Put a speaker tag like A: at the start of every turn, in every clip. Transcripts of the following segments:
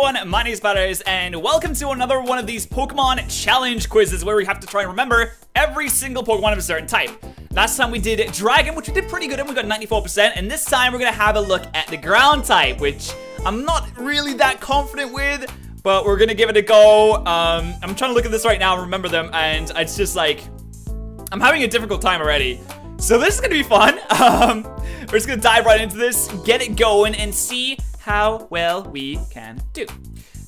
A: everyone, my name is Patterrz, and welcome to another one of these Pokemon challenge quizzes where we have to try and remember every single Pokemon of a certain type. Last time we did Dragon, which we did pretty good and we got 94%, and this time we're gonna have a look at the ground type, which I'm not really that confident with, but we're gonna give it a go. Um, I'm trying to look at this right now and remember them, and it's just like, I'm having a difficult time already. So this is gonna be fun. Um, we're just gonna dive right into this, get it going, and see how well we can do.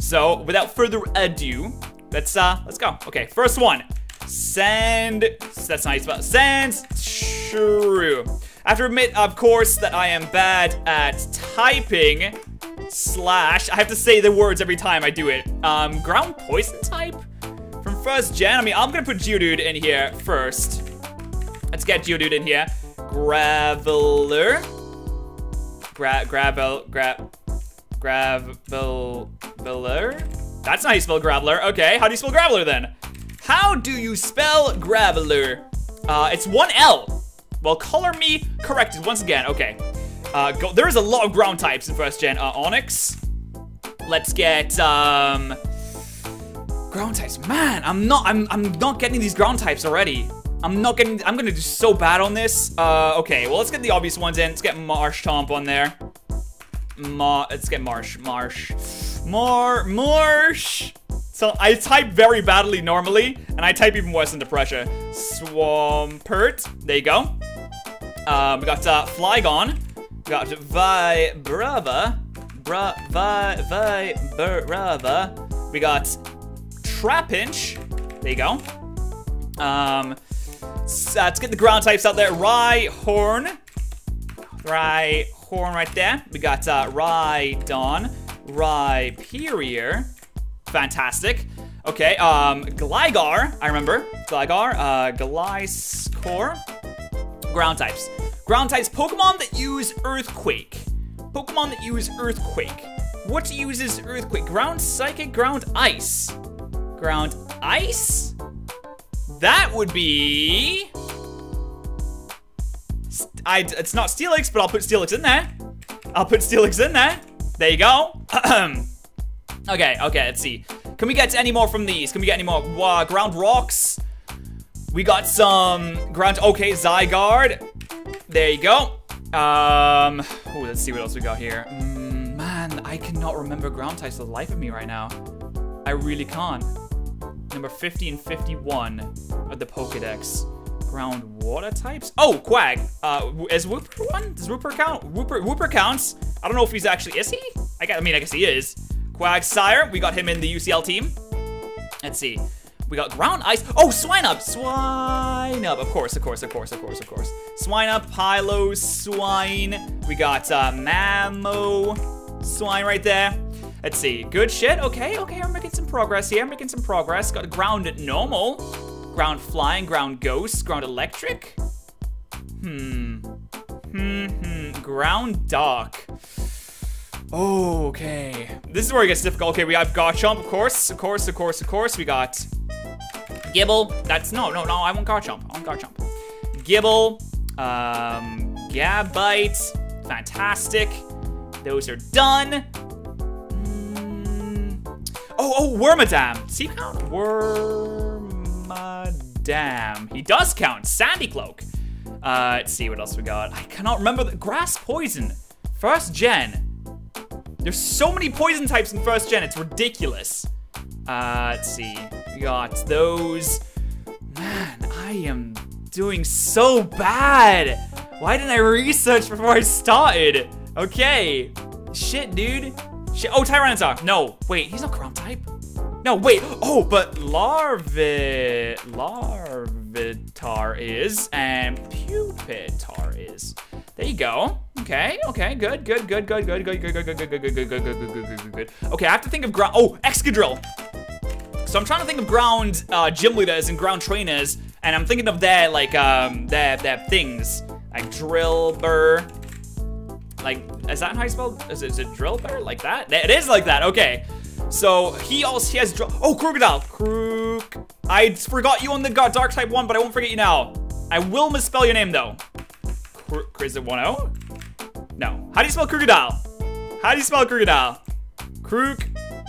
A: So without further ado, let's uh let's go. Okay, first one. Sand that's nice but sands shrew. I have to admit, of course, that I am bad at typing slash I have to say the words every time I do it. Um ground poison type? From first gen, I mean I'm gonna put Geodude in here first. Let's get Geodude in here. Graveler. Gra gravel grab Graveler? That's not how you spell Graveler. Okay, how do you spell Graveler then? How do you spell Graveler? Uh, it's one L. Well, color me corrected once again. Okay. Uh, go, there is a lot of ground types in first gen. Uh, Onix. Let's get, um... Ground types. Man, I'm not, I'm, I'm not getting these ground types already. I'm not getting, I'm gonna do so bad on this. Uh, okay, well, let's get the obvious ones in. Let's get Marshtomp on there. Let's get Marsh. Marsh. Mar Marsh. So I type very badly normally, and I type even worse under pressure. Swampert. There you go. Um, we got uh, Flygon. We got Vibrava. Bra Vi Vi Brava. We got Trapinch. There you go. Um, so, let's get the ground types out there. Rhyhorn. Rhyhorn horn right there. We got uh, Rhydon, Rhyperior. Fantastic. Okay, um, Gligar, I remember. Gligar, uh, Gliscor. Ground types. Ground types, Pokemon that use Earthquake. Pokemon that use Earthquake. What uses Earthquake? Ground Psychic, Ground Ice. Ground Ice? That would be... I, it's not Steelix, but I'll put Steelix in there. I'll put Steelix in there. There you go. okay, okay, let's see. Can we get any more from these? Can we get any more? Uh, ground Rocks. We got some ground, okay, Zygarde. There you go. Um, ooh, let's see what else we got here. Mm, man, I cannot remember ground types for the life of me right now. I really can't. Number 50 and 51 of the Pokedex groundwater types? Oh, Quag. Uh, is Wooper one? Does Wooper count? Wooper, Wooper counts. I don't know if he's actually, is he? I, guess, I mean, I guess he is. Quagsire, we got him in the UCL team. Let's see. We got ground ice. Oh, Swinub. Swinub. Of course, of course, of course, of course, of course. Swinub, Piloswine. We got uh, Mamoswine right there. Let's see. Good shit. Okay, okay, I'm making some progress here. I'm making some progress. Got ground normal. Ground flying, ground ghost, ground electric? Hmm. Hmm, hmm. Ground dark. Okay. This is where it gets difficult. Okay, we have Garchomp, of course. Of course, of course, of course. We got Gible. That's, no, no, no, I want Garchomp. I want Garchomp. Gible. Um, Gabite. Fantastic. Those are done. Mm. Oh, oh, Wormadam. See count? Worm damn. He does count. Sandy Cloak. Uh, let's see what else we got. I cannot remember the grass poison. First gen. There's so many poison types in first gen. It's ridiculous. Uh, let's see. We got those. Man, I am doing so bad. Why didn't I research before I started? Okay. Shit, dude. Shit. Oh, Tyranitar. No, wait, he's not ground type. No, wait. Oh, but Larvit, Larvitar is, and Pupitar is. There you go. Okay, okay, good, good, good, good, good, good, good, good, good, good, good, good, good, good, good, good, good, good, good. Okay, I have to think of ground. Oh, Excadrill. So I'm trying to think of ground uh, gym leaders and ground trainers, and I'm thinking of their like um their their things like Drillbur. Like, is that how you spell? Is it, is it Drillbur like that? It is like that. Okay. So he also he has oh Krookodile. Krook. I forgot you on the dark type one, but I won't forget you now. I will misspell your name though. Is it 1-0? No. How do you spell Krookodile? How do you spell Krookodile? Krook.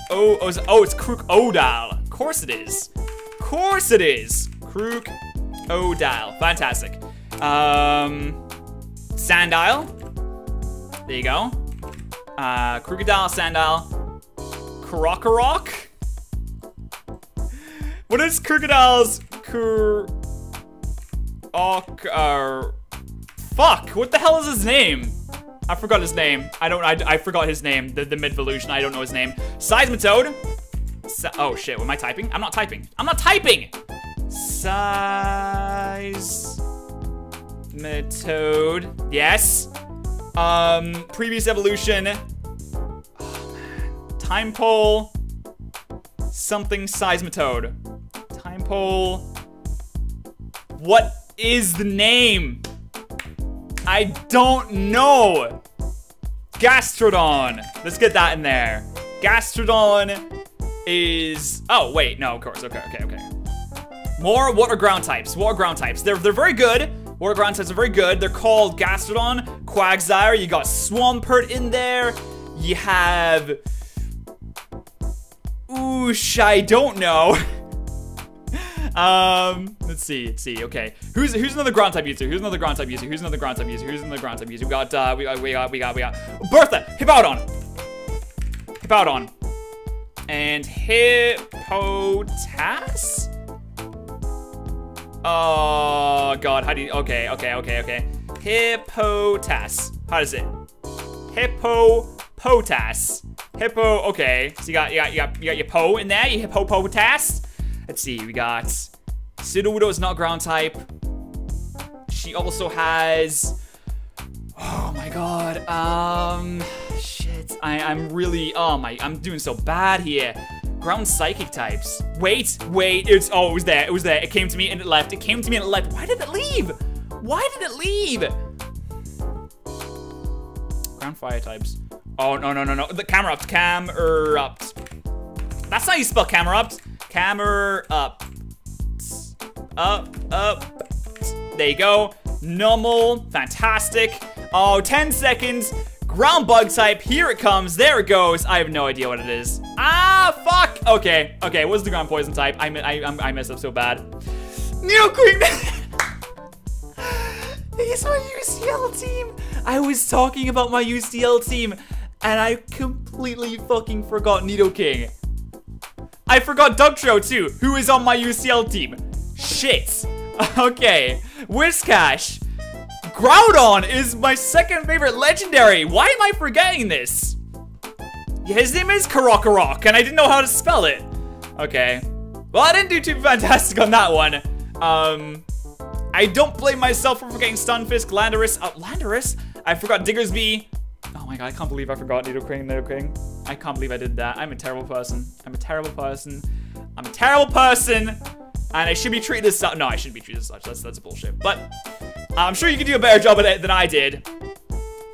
A: Oh, oh, it's, oh, it's Krookodile. Of course it is. Of course it is. Krookodile. Fantastic. Um, Sandile. There you go. Uh, Krookodile, Sandile. Krokorok. What is Krookodile's Kur... Fuck! What the hell is his name? I forgot his name. I don't. I, I forgot his name. The the Midvolution. I don't know his name. Seismitoad. Se oh shit. What am I typing? I'm not typing. I'm not typing. Seismitoad. Yes. Um. Previous evolution. Tympole. Something seismitoad. Tympole. What is the name? I don't know. Gastrodon. Let's get that in there. Gastrodon is... Oh, wait. No, of course. Okay, okay, okay. More water ground types. Water ground types. They're, they're very good. Water ground types are very good. They're called Gastrodon, Quagsire. You got Swampert in there. You have... Oosh, I don't know. Um, let's see, let's see. Okay, who's who's another ground type user? Who's another ground type user? Who's another ground type user? Who's another ground type user? We got uh, we got we got we got we got Bertha, Hippowdon, Hippowdon, and Hippotas. Oh god, how do you? Okay, okay, okay, okay. Hippotas. How does it? Hippopotas. Hippo. Okay, so you got you got you got you got your po in there. You hippopotas. Let's see, we got Sudowoodo is not ground type. She also has, oh my god, um, shit. I, I'm really, oh my, I'm doing so bad here. Ground psychic types. Wait, wait, it's, oh, it was there, it was there. It came to me and it left. It came to me and it left. Why did it leave? Why did it leave? Ground fire types. Oh, no, no, no, no. The Camerupt, Camerupt. That's how you spell Camerupt. Camera up. Up, up. There you go. Normal. Fantastic. Oh, 10 seconds. Ground bug type. Here it comes. There it goes. I have no idea what it is. Ah, fuck. Okay. Okay, what's the ground poison type? I, I, I messed up so bad. Nidoqueen. He's my UCL team. I was talking about my UCL team and I completely fucking forgot Nidoking. I forgot Dugtrio too, who is on my UCL team. Shit. Okay, Whiscash. Groudon is my second favorite legendary. Why am I forgetting this? His name is Krokorok, and I didn't know how to spell it. Okay. Well, I didn't do too fantastic on that one. Um, I don't blame myself for forgetting Stunfisk, Landorus. Uh, Landorus? I forgot Diggersby. Oh my god, I can't believe I forgot Nidoking, Nidoking. I can't believe I did that. I'm a terrible person. I'm a terrible person. I'm a terrible person. And I should be treated as such. No, I shouldn't be treated as such. That's, that's bullshit. But I'm sure you can do a better job at it than I did.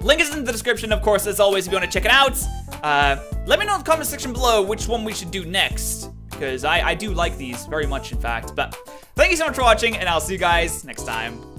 A: Link is in the description, of course, as always, if you want to check it out. Uh, let me know in the comment section below which one we should do next. Because I, I do like these very much, in fact. But thank you so much for watching, and I'll see you guys next time.